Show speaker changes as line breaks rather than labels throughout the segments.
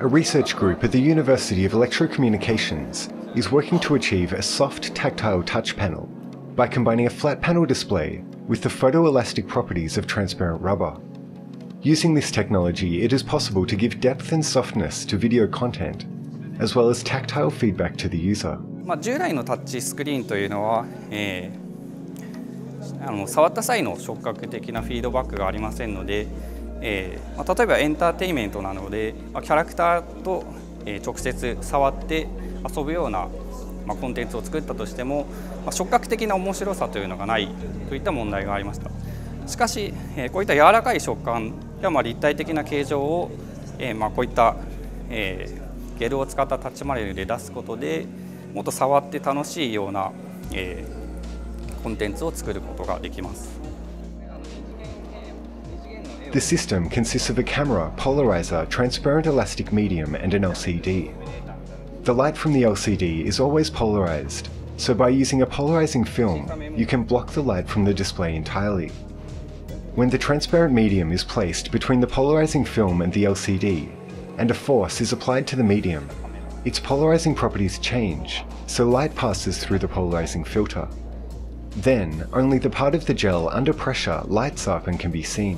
a research group at the University of Electrocommunications is working to achieve a soft tactile touch panel by combining a flat panel display with the photoelastic properties of transparent rubber. Using this technology, it is possible to give depth and softness to video content, as well as tactile feedback to the user.
まあ、従来のタッチスクリーンというのは、えー、あの触った際の触覚的なフィードバックがありませんので、 えーまあ、例えばエンターテインメントなので、まあ、キャラクターと、え、直接触って遊ぶような、まあ、コンテンツを作ったとしても、ま、触覚的な面白さというのがないといった問題がありましたしかし、え、こういった柔らかい食感や、ま、立体的な形状を、えま、こういった、え、ゲルを使ったタッチマネルで出すことでもっと触って楽しいような、え、コンテンツを作ることができます。
The system consists of a camera, polarizer, transparent elastic medium, and an LCD. The light from the LCD is always polarized, so by using a polarizing film, you can block the light from the display entirely. When the transparent medium is placed between the polarizing film and the LCD, and a force is applied to the medium, its polarizing properties change, so light passes through the polarizing filter. Then, only the part of the gel under pressure lights up and can be seen.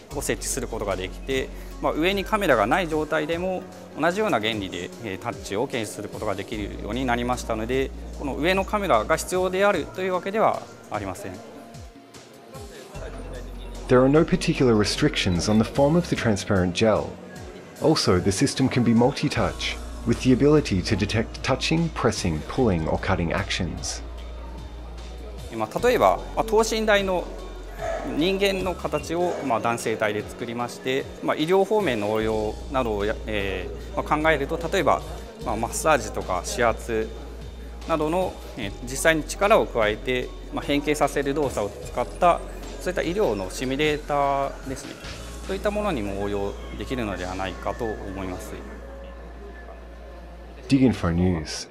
設置することができて、まあ、上にカメラがない状態でも同じような原理でタッチを検出することができるようになりましたのでこの上のカメラが必要であるというわけではありません。
There are no particular restrictions on the form of the transparent gel. Also, the system can be multi-touch, with the ability to detect touching, pressing, pulling or cutting actions.
まあ、例えば、まあ、等身大の人間の形を、まあ、男性体で作りまして、まあ、医療方面の応用などを、えーまあ、考えると例えば、まあ、マッサージとか指圧などの、えー、実際に力を加えて、まあ、変形させる動作を使ったそういった医療のシミュレーターですねそういったものにも応用できるのではないかと思います。
DigInfo News